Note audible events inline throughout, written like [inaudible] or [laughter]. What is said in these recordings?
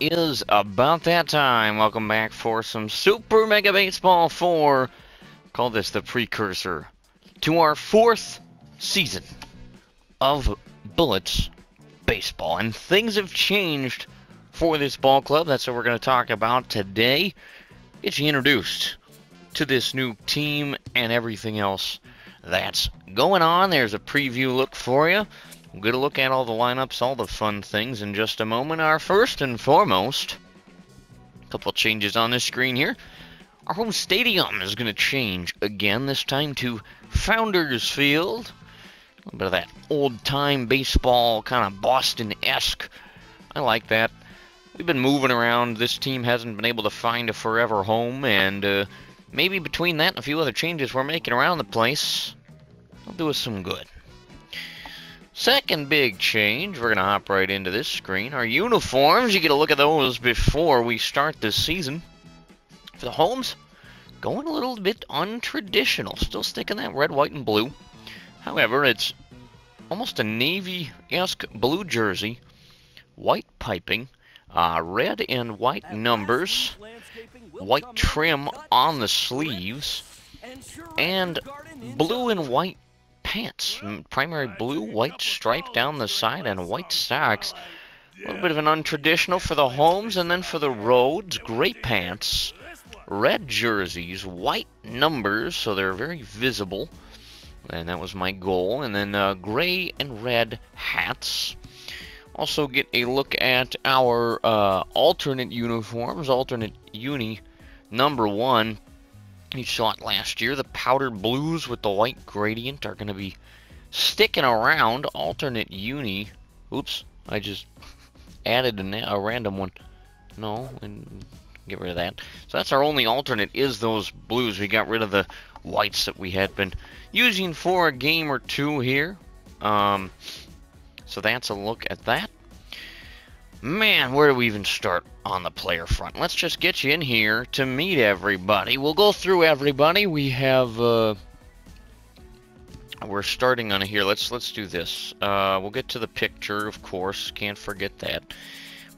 is about that time. Welcome back for some Super Mega Baseball 4. Call this the precursor to our fourth season of Bullets Baseball. And things have changed for this ball club. That's what we're going to talk about today. Get you introduced to this new team and everything else that's going on. There's a preview look for you. We'll get a look at all the lineups, all the fun things in just a moment. Our first and foremost, a couple changes on this screen here. Our home stadium is going to change again, this time to Founders Field. A little bit of that old time baseball, kind of Boston esque. I like that. We've been moving around. This team hasn't been able to find a forever home, and uh, maybe between that and a few other changes we're making around the place, it'll do us some good. Second big change, we're going to hop right into this screen. Our uniforms, you get a look at those before we start this season. For the homes, going a little bit untraditional. Still sticking that red, white, and blue. However, it's almost a navy-esque blue jersey, white piping, uh, red and white numbers, white trim on the sleeves, and blue and white pants. Primary blue, white stripe down the side, and white socks. A little bit of an untraditional for the homes, and then for the roads, gray pants, red jerseys, white numbers, so they're very visible. And that was my goal. And then uh, gray and red hats. Also get a look at our uh, alternate uniforms, alternate uni number one you saw it last year. The powder blues with the white gradient are going to be sticking around. Alternate uni. Oops, I just [laughs] added a, a random one. No, and get rid of that. So that's our only alternate is those blues. We got rid of the whites that we had been using for a game or two here. Um, so that's a look at that. Man, where do we even start on the player front? Let's just get you in here to meet everybody. We'll go through everybody. We have uh, we're starting on here. Let's let's do this. Uh, we'll get to the picture, of course. Can't forget that.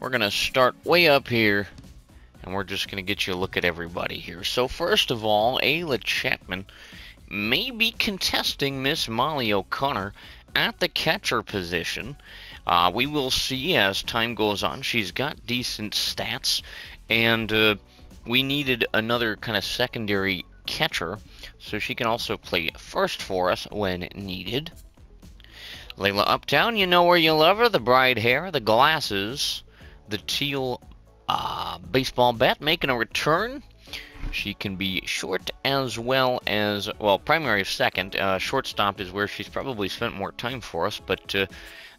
We're gonna start way up here, and we're just gonna get you a look at everybody here. So first of all, Ayla Chapman may be contesting Miss Molly O'Connor at the catcher position. Uh, we will see as time goes on. She's got decent stats, and uh, we needed another kind of secondary catcher, so she can also play first for us when needed. Layla Uptown, you know where you love her. The bright hair, the glasses, the teal uh, baseball bat making a return. She can be short as well as, well, primary second. Uh, shortstop is where she's probably spent more time for us, but uh,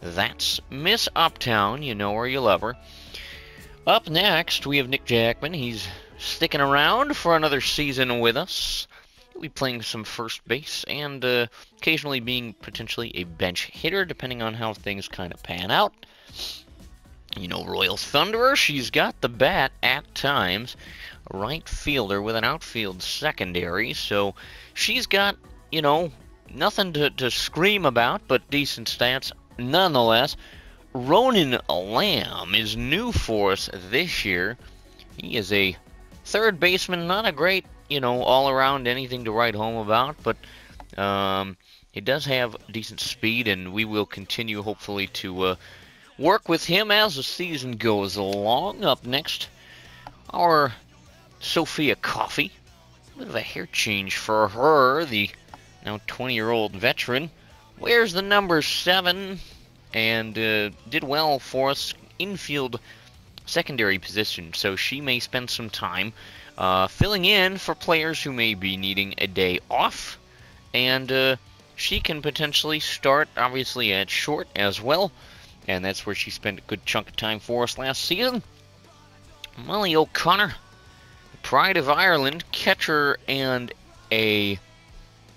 that's Miss Uptown. You know her, you love her. Up next, we have Nick Jackman. He's sticking around for another season with us. He'll be playing some first base and uh, occasionally being potentially a bench hitter, depending on how things kind of pan out. You know, Royal Thunderer, she's got the bat at times. Right fielder with an outfield secondary, so she's got, you know, nothing to, to scream about, but decent stats nonetheless, Ronan Lamb is new for us this year. He is a third baseman, not a great, you know, all around anything to write home about, but um, he does have decent speed, and we will continue, hopefully, to uh, work with him as the season goes along. Up next, our Sophia Coffee. A bit of a hair change for her, the now 20 year old veteran wears the number 7 and uh, did well for us infield secondary position, so she may spend some time uh, filling in for players who may be needing a day off, and uh, she can potentially start, obviously, at short as well, and that's where she spent a good chunk of time for us last season. Molly O'Connor, pride of Ireland, catcher and a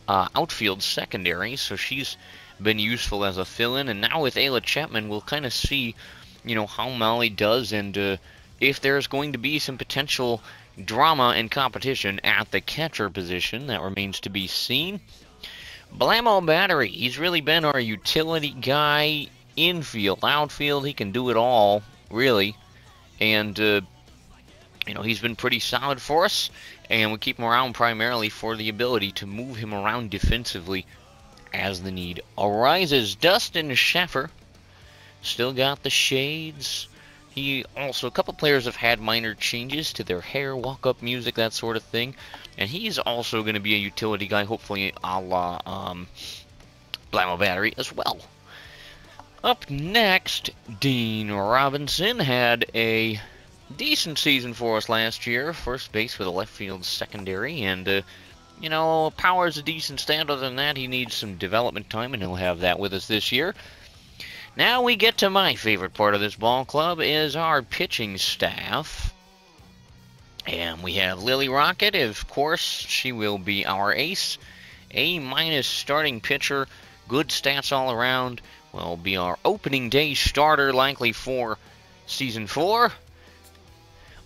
uh, outfield secondary, so she's been useful as a fill-in. And now with Ayla Chapman, we'll kind of see, you know, how Molly does and uh, if there's going to be some potential drama and competition at the catcher position. That remains to be seen. Blammo Battery, he's really been our utility guy infield, outfield. He can do it all, really. and uh, you know he's been pretty solid for us, and we keep him around primarily for the ability to move him around defensively as the need arises. Dustin Schaffer still got the shades. He also, a couple players have had minor changes to their hair, walk-up music, that sort of thing. And he's also going to be a utility guy, hopefully a la um, Blammo Battery as well. Up next, Dean Robinson had a decent season for us last year. First base with a left field secondary, and, uh, you know, power's a decent stat. Other than that, he needs some development time, and he'll have that with us this year. Now we get to my favorite part of this ball club is our pitching staff. And we have Lily Rocket, of course, she will be our ace. A minus starting pitcher, good stats all around, will be our opening day starter, likely for season four.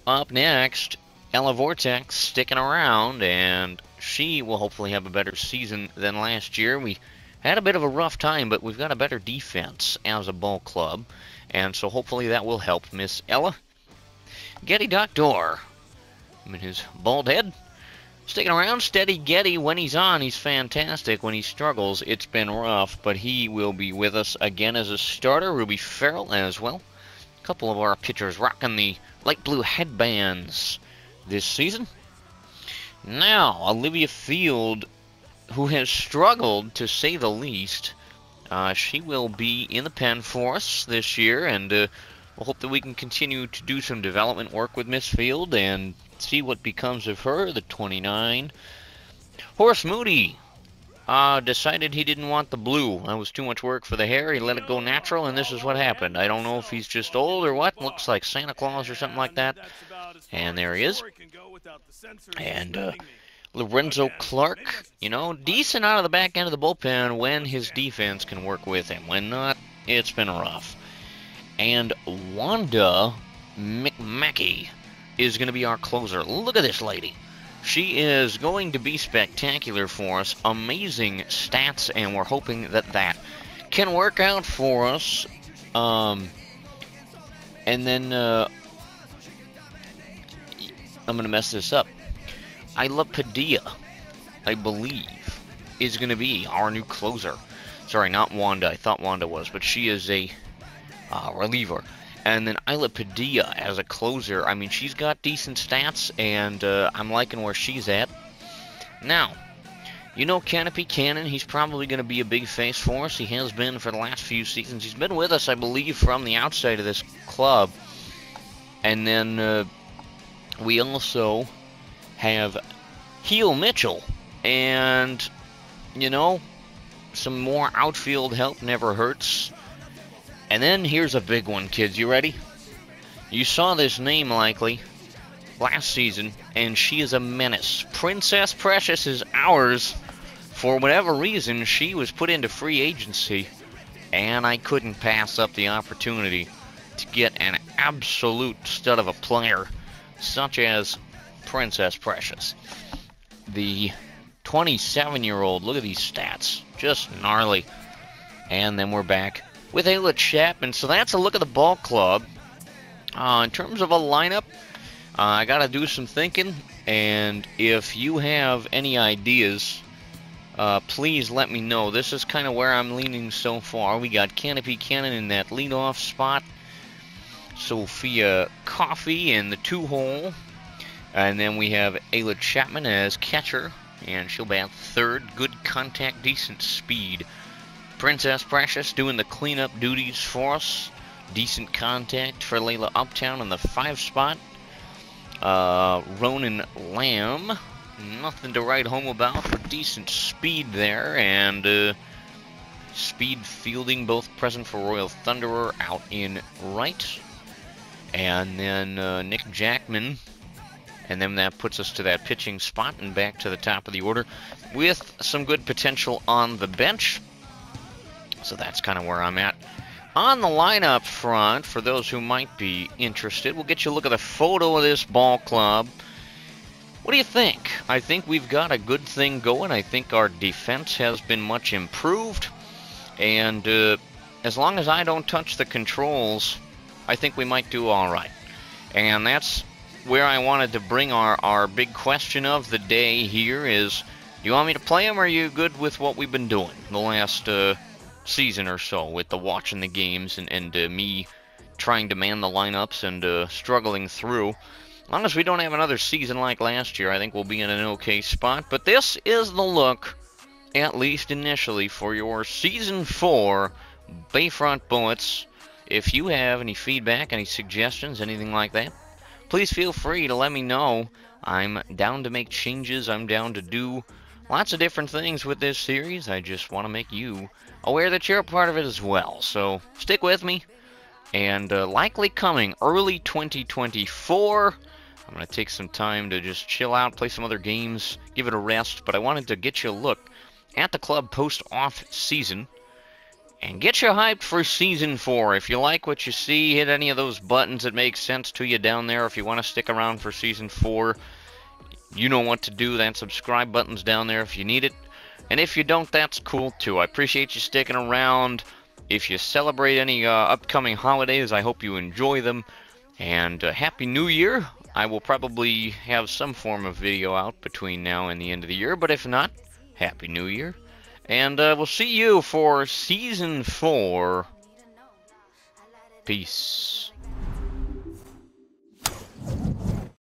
Up next, Ella Vortex sticking around, and she will hopefully have a better season than last year. We had a bit of a rough time, but we've got a better defense as a ball club, and so hopefully that will help Miss Ella. Getty Doctor, I mean his bald head, sticking around. Steady Getty when he's on, he's fantastic. When he struggles, it's been rough, but he will be with us again as a starter. Ruby Farrell as well. A couple of our pitchers rocking the light blue headbands this season. Now, Olivia Field who has struggled to say the least. Uh, she will be in the pen for us this year, and uh, we'll hope that we can continue to do some development work with Miss Field and see what becomes of her, the 29. Horace Moody uh, decided he didn't want the blue. That was too much work for the hair. He let it go natural, and this is what happened. I don't know if he's just old or what. Looks like Santa Claus or something like that. And there he is. And uh, Lorenzo Clark, you know, decent out of the back end of the bullpen when his defense can work with him. When not, it's been rough. And Wanda McMackey is going to be our closer. Look at this lady. She is going to be spectacular for us. Amazing stats, and we're hoping that that can work out for us. Um, and then uh, I'm going to mess this up. Isla Padilla, I believe, is going to be our new closer. Sorry, not Wanda. I thought Wanda was, but she is a uh, reliever. And then Isla Padilla as a closer. I mean, she's got decent stats, and uh, I'm liking where she's at. Now, you know Canopy Cannon, he's probably going to be a big face for us. He has been for the last few seasons. He's been with us, I believe, from the outside of this club. And then uh, we also have Heel Mitchell. And, you know, some more outfield help never hurts. And then here's a big one, kids. You ready? You saw this name likely last season, and she is a menace. Princess Precious is ours. For whatever reason, she was put into free agency, and I couldn't pass up the opportunity to get an absolute stud of a player, such as Princess Precious. The 27 year old, look at these stats. Just gnarly. And then we're back with Ayla Chapman. So that's a look at the ball club. Uh, in terms of a lineup, uh, I got to do some thinking. And if you have any ideas, uh, please let me know. This is kind of where I'm leaning so far. We got Canopy Cannon in that leadoff spot. Sophia Coffee in the two hole. And then we have Ayla Chapman as catcher, and she'll bat third. Good contact, decent speed. Princess Precious doing the cleanup duties for us. Decent contact for Layla Uptown in the five spot. Uh, Ronan Lamb, nothing to write home about for decent speed there, and uh, speed fielding both present for Royal Thunderer out in right. And then uh, Nick Jackman and then that puts us to that pitching spot and back to the top of the order with some good potential on the bench. So that's kind of where I'm at. On the lineup front, for those who might be interested, we'll get you a look at a photo of this ball club. What do you think? I think we've got a good thing going. I think our defense has been much improved. And uh, as long as I don't touch the controls, I think we might do all right. And that's where I wanted to bring our, our big question of the day here is, do you want me to play them or are you good with what we've been doing the last uh, season or so with the watching the games and, and uh, me trying to man the lineups and uh, struggling through. As long as we don't have another season like last year, I think we'll be in an okay spot. But this is the look, at least initially, for your Season 4 Bayfront Bullets. If you have any feedback, any suggestions, anything like that, please feel free to let me know. I'm down to make changes. I'm down to do lots of different things with this series. I just want to make you aware that you're a part of it as well. So stick with me. And uh, likely coming early 2024. I'm going to take some time to just chill out, play some other games, give it a rest. But I wanted to get you a look at the club post off season and get you hyped for season four. If you like what you see, hit any of those buttons that make sense to you down there. If you want to stick around for season four, you know what to do. That subscribe button's down there if you need it. And if you don't, that's cool too. I appreciate you sticking around. If you celebrate any uh, upcoming holidays, I hope you enjoy them. And uh, Happy New Year. I will probably have some form of video out between now and the end of the year, but if not, Happy New Year. And uh, we'll see you for Season 4. Peace.